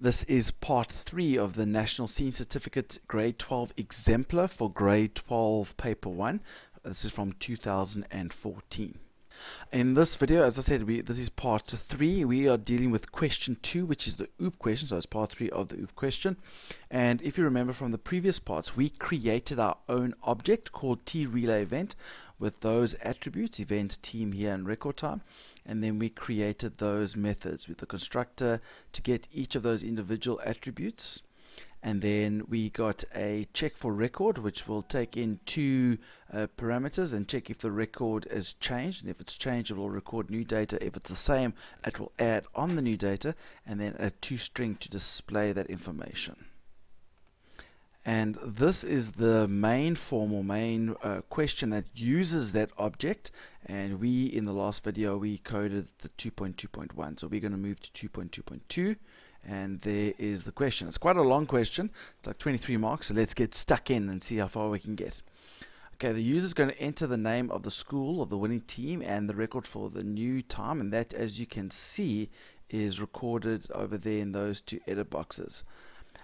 This is part three of the National Senior Certificate Grade 12 Exemplar for Grade 12 Paper 1. This is from 2014. In this video, as I said, we, this is part three. We are dealing with question two, which is the OOP question. So it's part three of the OOP question. And if you remember from the previous parts, we created our own object called T-Relay Event with those attributes, event, team here, and record time and then we created those methods with the constructor to get each of those individual attributes. And then we got a check for record which will take in two uh, parameters and check if the record is changed. And if it's changed it will record new data. If it's the same it will add on the new data. And then a toString to display that information and this is the main form or main uh, question that uses that object. And we in the last video we coded the 2.2.1 so we're going to move to 2.2.2 and there is the question. It's quite a long question. It's like 23 marks. So let's get stuck in and see how far we can get. Okay the user is going to enter the name of the school of the winning team and the record for the new time. And that as you can see is recorded over there in those two edit boxes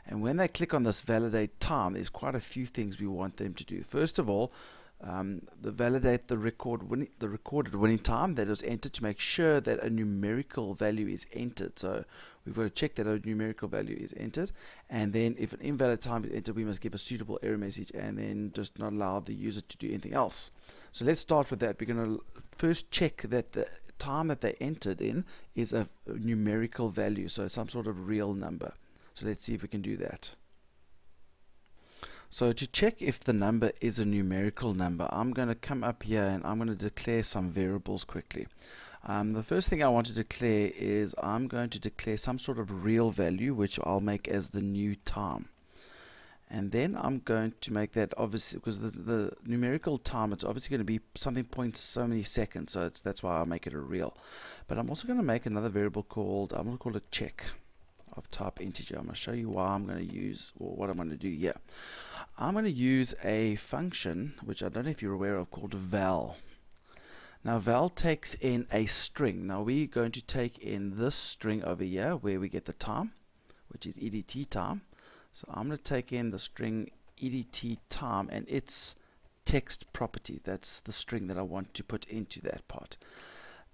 and when they click on this validate time, there's quite a few things we want them to do. First of all, um, the validate the record winning, the recorded winning time that was entered to make sure that a numerical value is entered. So we've got to check that a numerical value is entered, and then if an invalid time is entered, we must give a suitable error message, and then just not allow the user to do anything else. So let's start with that. We're going to first check that the time that they entered in is a numerical value, so some sort of real number. So let's see if we can do that. So to check if the number is a numerical number, I'm going to come up here and I'm going to declare some variables quickly. Um, the first thing I want to declare is I'm going to declare some sort of real value which I'll make as the new time. And then I'm going to make that obviously because the, the numerical time it's obviously going to be something point so many seconds so that's why I'll make it a real. But I'm also going to make another variable called I'm going to call it check of type integer. I'm going to show you why I'm going to use, or what I'm going to do here. I'm going to use a function, which I don't know if you're aware of, called val. Now val takes in a string. Now we're going to take in this string over here, where we get the time, which is edt time. So I'm going to take in the string edt time, and its text property. That's the string that I want to put into that part.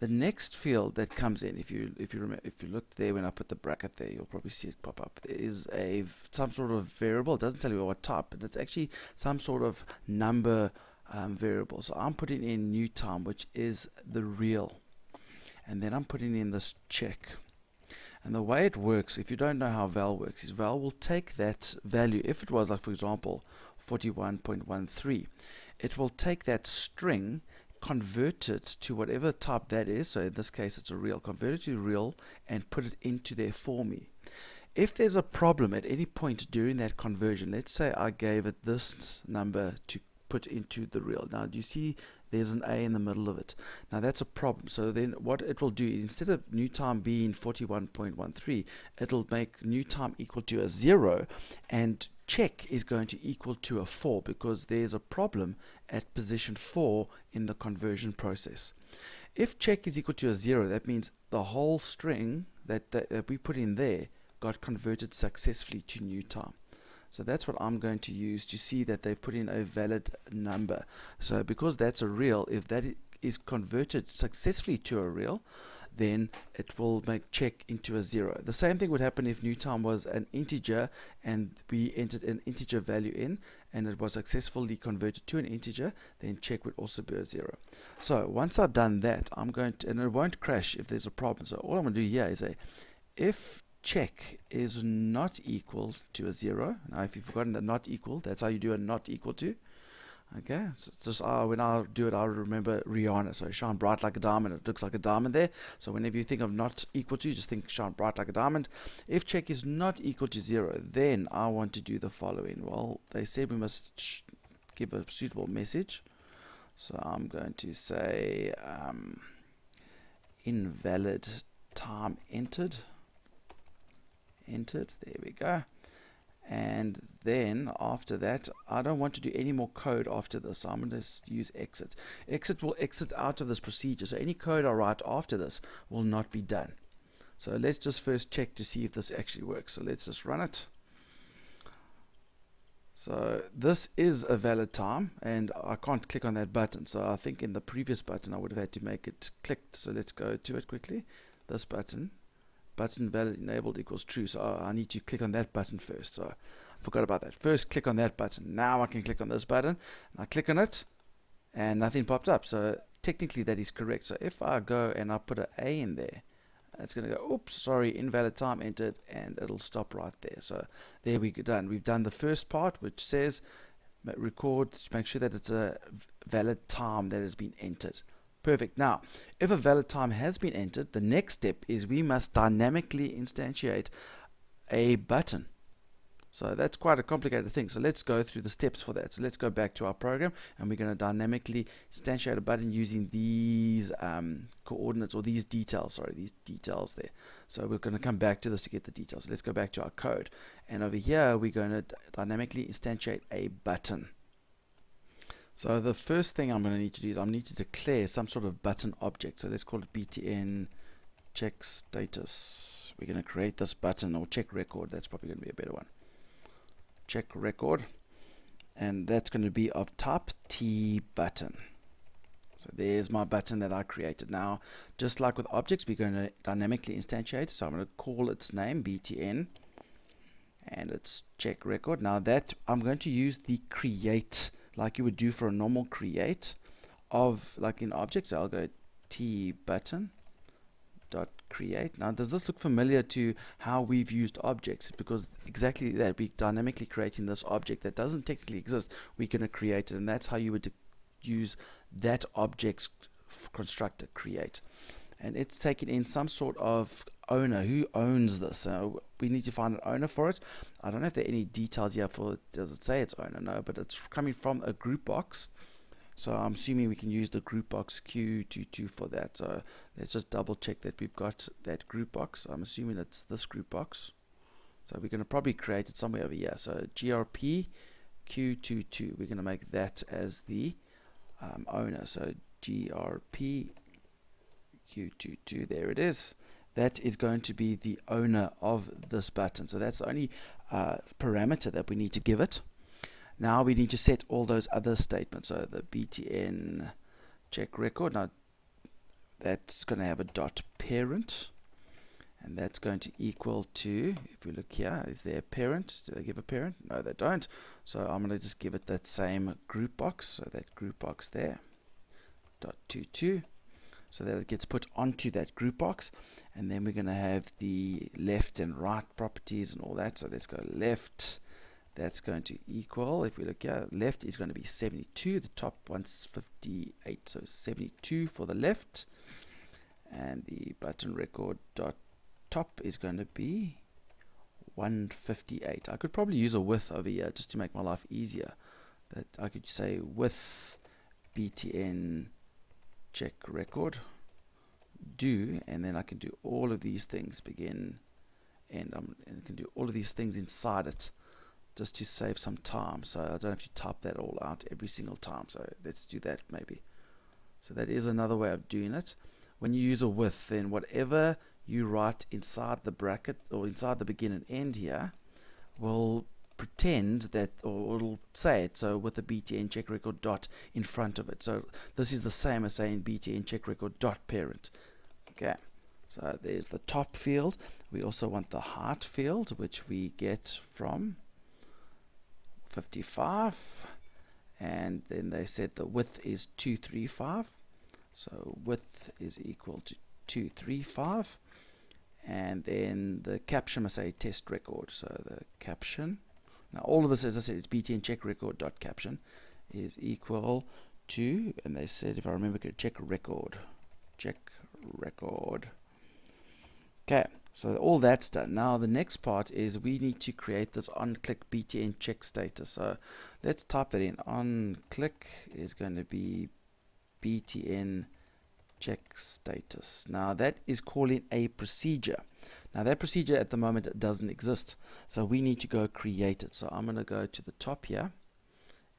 The next field that comes in, if you if you remember, if you look there when I put the bracket there, you'll probably see it pop up. Is a some sort of variable. It doesn't tell you what type, but it's actually some sort of number um, variable. So I'm putting in new time, which is the real, and then I'm putting in this check. And the way it works, if you don't know how val works, is val will take that value. If it was like, for example, 41.13, it will take that string convert it to whatever type that is. So in this case, it's a real. Convert it to real and put it into there for me. If there's a problem at any point during that conversion, let's say I gave it this number to put into the real. Now, do you see there's an A in the middle of it? Now, that's a problem. So then what it will do is instead of new time being 41.13, it'll make new time equal to a 0 and check is going to equal to a 4 because there's a problem at position 4 in the conversion process. If check is equal to a 0, that means the whole string that, that, that we put in there got converted successfully to new time. So that's what I'm going to use to see that they've put in a valid number. So because that's a real, if that is converted successfully to a real, then it will make check into a zero. The same thing would happen if new time was an integer and we entered an integer value in and it was successfully converted to an integer, then check would also be a zero. So once I've done that, I'm going to, and it won't crash if there's a problem. So all I'm going to do here is a if check is not equal to a zero. Now if you've forgotten that not equal, that's how you do a not equal to. Okay, so it's just uh, when I do it, I remember Rihanna. So shine bright like a diamond. It looks like a diamond there. So whenever you think of not equal to, just think shine bright like a diamond. If check is not equal to zero, then I want to do the following. Well, they said we must give a suitable message. So I'm going to say um, invalid time entered. Entered. There we go and then after that I don't want to do any more code after this I'm going to use exit exit will exit out of this procedure so any code I write after this will not be done So let's just first check to see if this actually works. So let's just run it. So this is a valid time and I can't click on that button. So I think in the previous button I would have had to make it clicked. So let's go to it quickly. This button, button valid enabled equals true. So I need to click on that button first. So I forgot about that. First click on that button. Now I can click on this button. I click on it and nothing popped up. So technically that is correct. So if I go and I put an A in there, it's going to go, oops, sorry, invalid time entered, and it'll stop right there. So there we go done. We've done the first part, which says record, to make sure that it's a valid time that has been entered. Perfect. Now, if a valid time has been entered, the next step is we must dynamically instantiate a button. So that's quite a complicated thing. So let's go through the steps for that. So let's go back to our program and we're going to dynamically instantiate a button using these um, coordinates or these details, sorry, these details there. So we're going to come back to this to get the details. So let's go back to our code. And over here, we're going to dynamically instantiate a button. So the first thing I'm going to need to do is I need to declare some sort of button object. So let's call it btn check status. We're going to create this button or check record. That's probably going to be a better one check record and that's going to be of type T button. So there's my button that I created. Now, just like with objects, we're going to dynamically instantiate. So I'm going to call its name btn and it's check record. Now that I'm going to use the create like you would do for a normal create of like in objects. I'll go T button dot create. Now, does this look familiar to how we've used objects? Because exactly that, we're dynamically creating this object that doesn't technically exist. We're going to create it, and that's how you would use that object's constructor create. And it's taking in some sort of owner. Who owns this? Uh, we need to find an owner for it. I don't know if there are any details here for does it say it's owner? No, but it's coming from a group box. So I'm assuming we can use the group box Q22 for that. So let's just double check that we've got that group box. I'm assuming it's this group box. So we're going to probably create it somewhere over here. So GRP Q22. We're going to make that as the um, owner. So GRP Q22. There it is. That is going to be the owner of this button. So that's the only uh, parameter that we need to give it. Now we need to set all those other statements. So the btn check record. Now that's going to have a dot parent. And that's going to equal to, if we look here, is there a parent? Do they give a parent? No, they don't. So I'm going to just give it that same group box. So that group box there, dot two two, so that it gets put onto that group box. And then we're going to have the left and right properties and all that. So let's go left that's going to equal, if we look here, left is going to be 72, the top one's 58, so 72 for the left, and the button record dot top is going to be 158. I could probably use a with over here just to make my life easier. That I could say width btn check record do, and then I can do all of these things begin, and, um, and I can do all of these things inside it just to save some time. So I don't have to type that all out every single time. So let's do that maybe. So that is another way of doing it. When you use a with, then whatever you write inside the bracket or inside the begin and end here will pretend that or it'll say it so with the btn check record dot in front of it. So this is the same as saying btn check record dot parent. Okay so there's the top field. We also want the heart field which we get from 55 and then they said the width is 235 so width is equal to 235 and then the caption must say test record. So the caption now all of this as I said is btn check record dot caption is equal to and they said if I remember correctly, check record check record okay so all that's done. Now the next part is we need to create this on-click BTN check status. So let's type that in. On-click is going to be BTN check status. Now that is calling a procedure. Now that procedure at the moment doesn't exist. So we need to go create it. So I'm going to go to the top here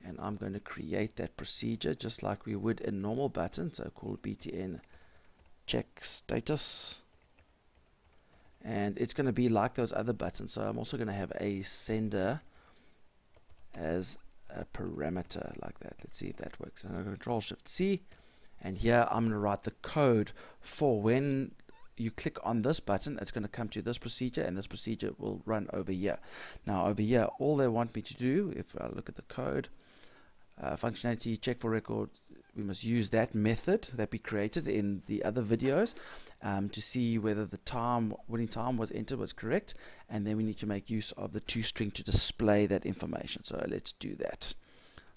and I'm going to create that procedure just like we would a normal button. So called BTN check status and it's going to be like those other buttons so I'm also going to have a sender as a parameter like that let's see if that works and I'm going to control shift C and here I'm going to write the code for when you click on this button it's going to come to this procedure and this procedure will run over here. Now over here all they want me to do if I look at the code uh, functionality check for record we must use that method that we created in the other videos um, to see whether the time winning time was entered was correct and then we need to make use of the toString to display that information. So let's do that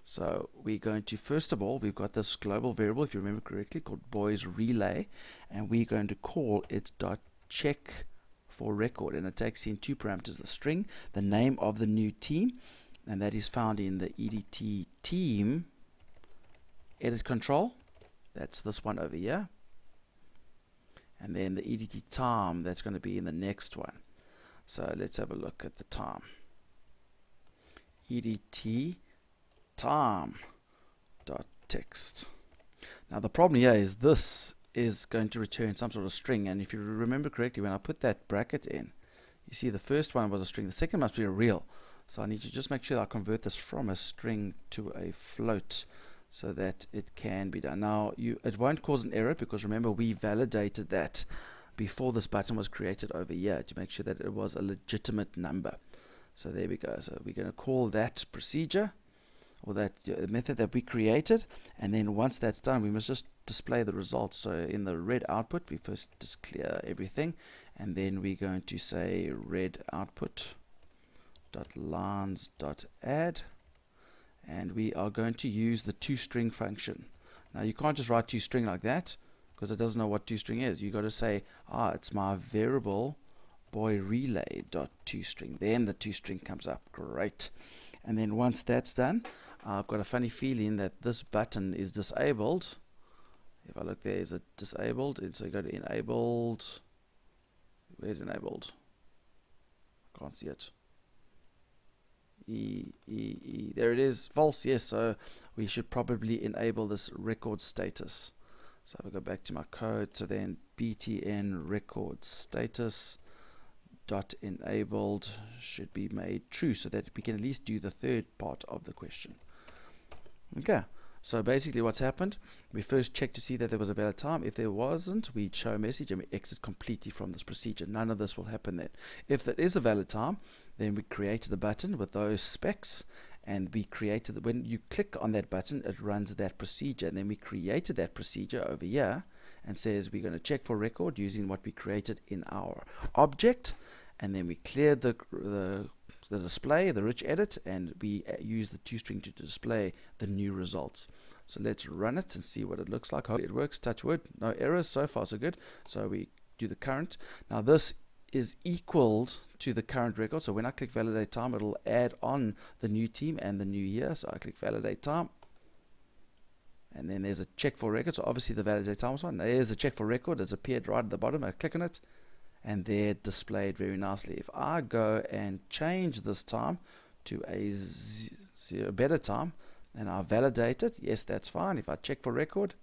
so we're going to first of all we've got this global variable if you remember correctly called boys relay and we're going to call it dot check for record. And it takes in two parameters the string the name of the new team and that is found in the edt team edit control. That's this one over here. And then the edt time that's going to be in the next one. So let's have a look at the time. Edt time dot text now the problem here is this is going to return some sort of string and if you remember correctly when I put that bracket in you see the first one was a string the second must be a real so I need to just make sure I convert this from a string to a float so that it can be done. Now, you it won't cause an error because remember we validated that before this button was created over here to make sure that it was a legitimate number. So there we go. So we're going to call that procedure or that uh, method that we created and then once that's done we must just display the results. So in the red output we first just clear everything and then we're going to say red output dot lines dot add and we are going to use the toString function. Now you can't just write toString like that because it doesn't know what toString is. You got to say, ah, it's my variable boy relay dot toString. Then the toString comes up. Great. And then once that's done, I've got a funny feeling that this button is disabled. If I look there, is it disabled? And so you go to enabled. Where's enabled? I can't see it. E, E, E. There it is. False, yes. So we should probably enable this record status. So I'll go back to my code. So then btn record status dot enabled should be made true so that we can at least do the third part of the question. Okay. So basically what's happened, we first check to see that there was a valid time. If there wasn't, we show a message and we exit completely from this procedure. None of this will happen then. If there is a valid time, then we created a button with those specs and we created, when you click on that button, it runs that procedure. And then we created that procedure over here and says we're going to check for record using what we created in our object. And then we cleared the, the the display, the rich edit, and we uh, use the toString to display the new results. So let's run it and see what it looks like. Hope it works. Touch wood. No errors. So far, so good. So we do the current. Now this is equaled to the current record. So when I click validate time, it'll add on the new team and the new year. So I click validate time. And then there's a check for record. So obviously the validate time is one. There's a check for record. It's appeared right at the bottom. I click on it and they're displayed very nicely. If I go and change this time to a better time and I validate it, yes, that's fine. If I check for record,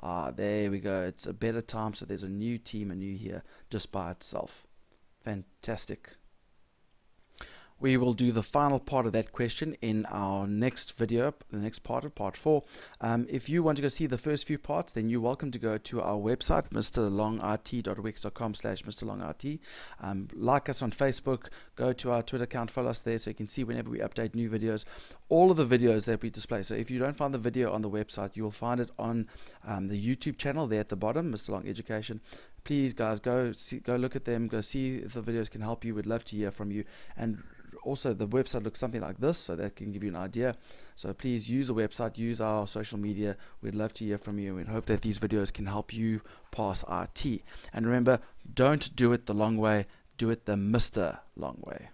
ah, there we go. It's a better time, so there's a new team, a new here, just by itself. Fantastic. We will do the final part of that question in our next video, the next part of part four. Um, if you want to go see the first few parts, then you're welcome to go to our website, mrlongt.wix.com slash mrlongt. Um, like us on Facebook, go to our Twitter account, follow us there so you can see whenever we update new videos, all of the videos that we display. So if you don't find the video on the website, you will find it on um, the YouTube channel there at the bottom, Mr. Long Education please guys go see, go look at them go see if the videos can help you we'd love to hear from you and also the website looks something like this so that can give you an idea. So please use the website use our social media. We'd love to hear from you and hope that these videos can help you pass RT and remember don't do it the long way do it the Mr. Long way